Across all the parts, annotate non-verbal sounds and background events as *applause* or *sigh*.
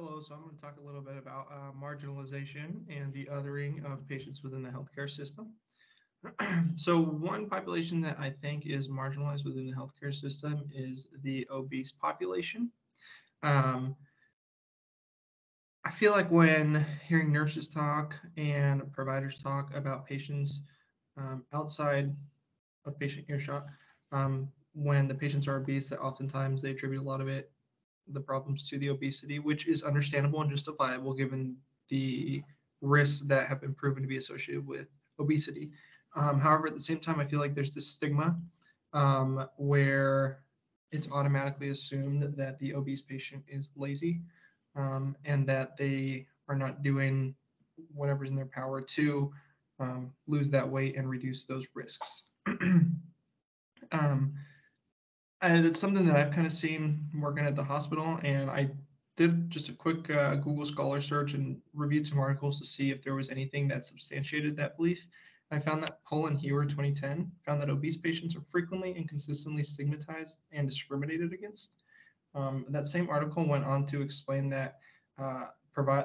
Hello, so I'm going to talk a little bit about uh, marginalization and the othering of patients within the healthcare system. *clears throat* so one population that I think is marginalized within the healthcare system is the obese population. Um, I feel like when hearing nurses talk and providers talk about patients um, outside of patient earshot, um, when the patients are obese, that oftentimes they attribute a lot of it the problems to the obesity, which is understandable and justifiable given the risks that have been proven to be associated with obesity. Um, however, at the same time, I feel like there's this stigma um, where it's automatically assumed that the obese patient is lazy um, and that they are not doing whatever's in their power to um, lose that weight and reduce those risks. *clears throat* Um, and it's something that I've kind of seen working at the hospital, and I did just a quick uh, Google Scholar search and reviewed some articles to see if there was anything that substantiated that belief. I found that Puhl and Heuer 2010 found that obese patients are frequently and consistently stigmatized and discriminated against. Um, that same article went on to explain that uh,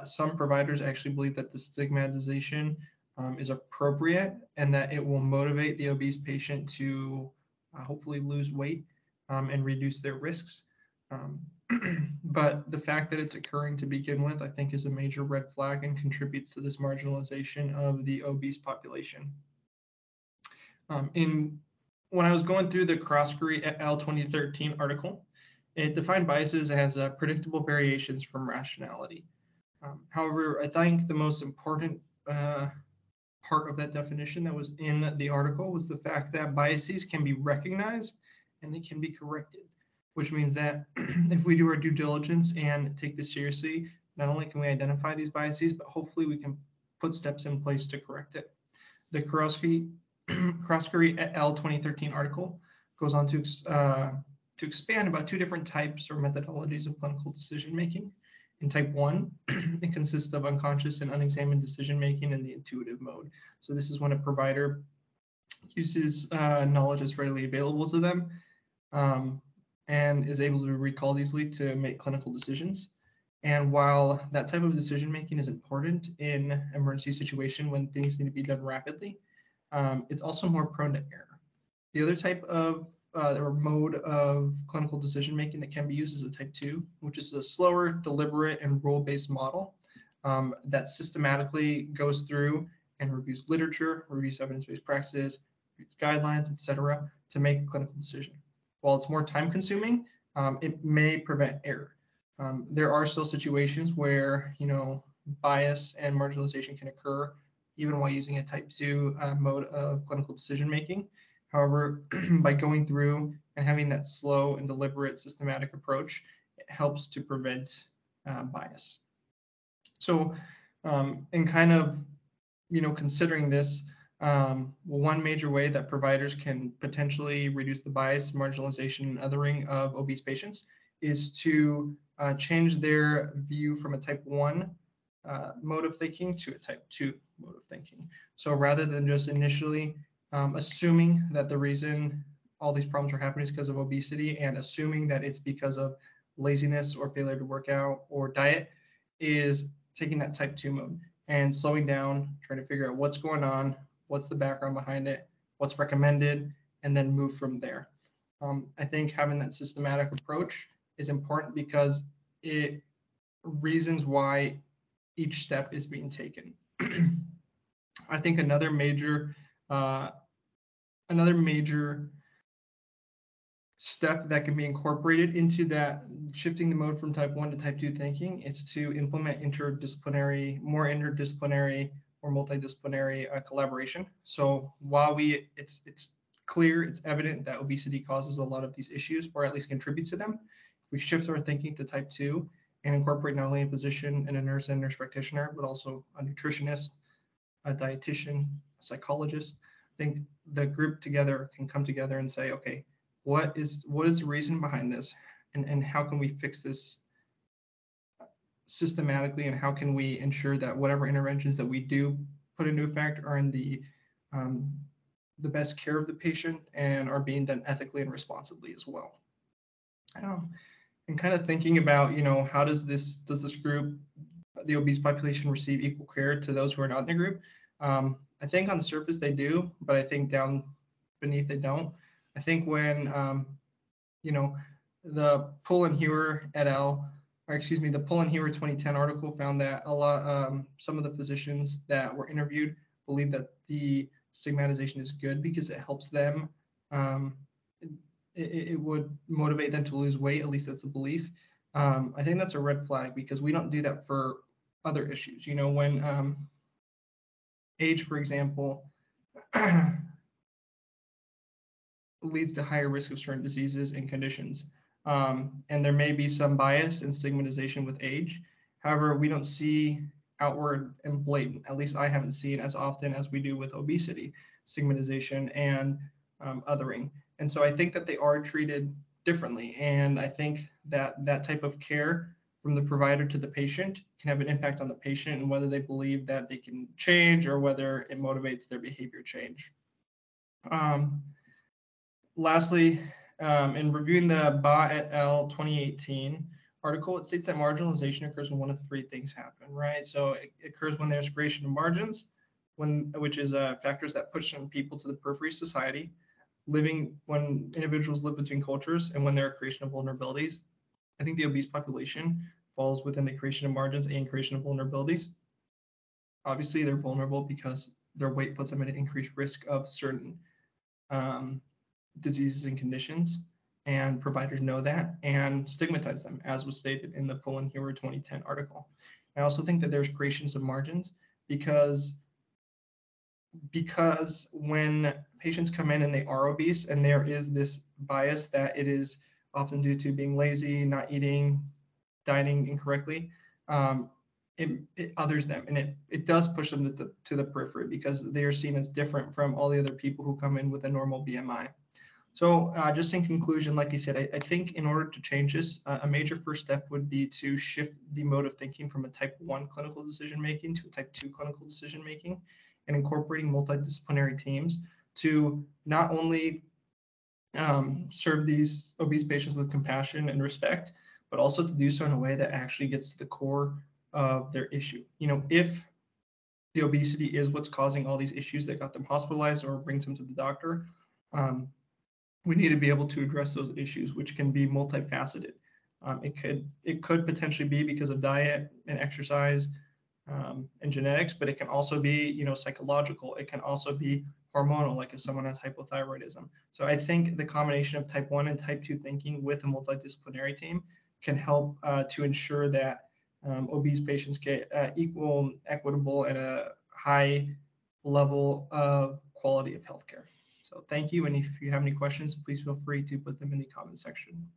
some providers actually believe that the stigmatization um, is appropriate and that it will motivate the obese patient to uh, hopefully lose weight um, and reduce their risks. Um, *clears throat* but the fact that it's occurring to begin with, I think, is a major red flag and contributes to this marginalization of the obese population. Um, in when I was going through the Croskerry et al. 2013 article, it defined biases as uh, predictable variations from rationality. Um, however, I think the most important uh, part of that definition that was in the article was the fact that biases can be recognized and they can be corrected, which means that *clears throat* if we do our due diligence and take this seriously, not only can we identify these biases, but hopefully we can put steps in place to correct it. The Karosky, *clears throat* Karosky et al. 2013 article goes on to, uh, to expand about two different types or methodologies of clinical decision making. In type one, *clears throat* it consists of unconscious and unexamined decision making in the intuitive mode. So this is when a provider uses uh, knowledge that's readily available to them um, and is able to recall easily to make clinical decisions. And while that type of decision making is important in emergency situation when things need to be done rapidly, um, it's also more prone to error. The other type of uh, or mode of clinical decision making that can be used is a type two, which is a slower, deliberate, and rule-based model um, that systematically goes through and reviews literature, reviews evidence-based practices, guidelines, etc., to make a clinical decision while it's more time consuming, um, it may prevent error. Um, there are still situations where, you know, bias and marginalization can occur even while using a type 2 uh, mode of clinical decision making. However, *clears throat* by going through and having that slow and deliberate systematic approach, it helps to prevent uh, bias. So, um, in kind of, you know, considering this, um, one major way that providers can potentially reduce the bias, marginalization, and othering of obese patients is to uh, change their view from a type 1 uh, mode of thinking to a type 2 mode of thinking. So rather than just initially um, assuming that the reason all these problems are happening is because of obesity and assuming that it's because of laziness or failure to work out or diet, is taking that type 2 mode and slowing down, trying to figure out what's going on, what's the background behind it, what's recommended, and then move from there. Um, I think having that systematic approach is important because it reasons why each step is being taken. *clears throat* I think another major uh, another major step that can be incorporated into that shifting the mode from type 1 to type 2 thinking is to implement interdisciplinary more interdisciplinary or multidisciplinary uh, collaboration. So while we, it's it's clear, it's evident that obesity causes a lot of these issues, or at least contributes to them. If we shift our thinking to type two and incorporate not only a physician and a nurse and nurse practitioner, but also a nutritionist, a dietitian, a psychologist, I think the group together can come together and say, okay, what is what is the reason behind this, and and how can we fix this systematically and how can we ensure that whatever interventions that we do put into effect are in the um, the best care of the patient and are being done ethically and responsibly as well. Um, and kind of thinking about, you know, how does this does this group, the obese population, receive equal care to those who are not in the group? Um, I think on the surface they do, but I think down beneath they don't. I think when, um, you know, the Puhl and Heuer et al or excuse me, the Puhl and Heuer 2010 article found that a lot, um, some of the physicians that were interviewed believe that the stigmatization is good because it helps them. Um, it, it, would motivate them to lose weight. At least that's the belief. Um, I think that's a red flag because we don't do that for other issues. You know, when um, age, for example, *clears throat* leads to higher risk of certain diseases and conditions. Um, and there may be some bias and stigmatization with age. However, we don't see outward and blatant, at least I haven't seen as often as we do with obesity, stigmatization and um, othering. And so I think that they are treated differently. And I think that that type of care from the provider to the patient can have an impact on the patient and whether they believe that they can change or whether it motivates their behavior change. Um, lastly, um, in reviewing the Baah et al. 2018 article, it states that marginalization occurs when one of three things happen, right? So it occurs when there's creation of margins, when which is uh, factors that push some people to the periphery of society, living when individuals live between cultures, and when there are creation of vulnerabilities. I think the obese population falls within the creation of margins and creation of vulnerabilities. Obviously, they're vulnerable because their weight puts them at an increased risk of certain um, diseases and conditions, and providers know that and stigmatize them, as was stated in the Puhl and Heuer 2010 article. I also think that there's creations of margins because because when patients come in and they are obese and there is this bias that it is often due to being lazy, not eating, dieting incorrectly, um, it, it, others them and it, it does push them to the, to the periphery because they are seen as different from all the other people who come in with a normal BMI. So uh, just in conclusion, like you said, I, I think in order to change this, uh, a major first step would be to shift the mode of thinking from a type one clinical decision making to a type two clinical decision making and incorporating multidisciplinary teams to not only um, serve these obese patients with compassion and respect, but also to do so in a way that actually gets to the core of their issue. You know, if the obesity is what's causing all these issues that got them hospitalized or brings them to the doctor, um, we need to be able to address those issues, which can be multifaceted. Um, it could it could potentially be because of diet and exercise um, and genetics, but it can also be you know psychological. It can also be hormonal, like if someone has hypothyroidism. So I think the combination of type one and type two thinking with a multidisciplinary team can help uh, to ensure that um, obese patients get uh, equal, equitable, and a high level of quality of healthcare. So thank you. And if you have any questions, please feel free to put them in the comment section.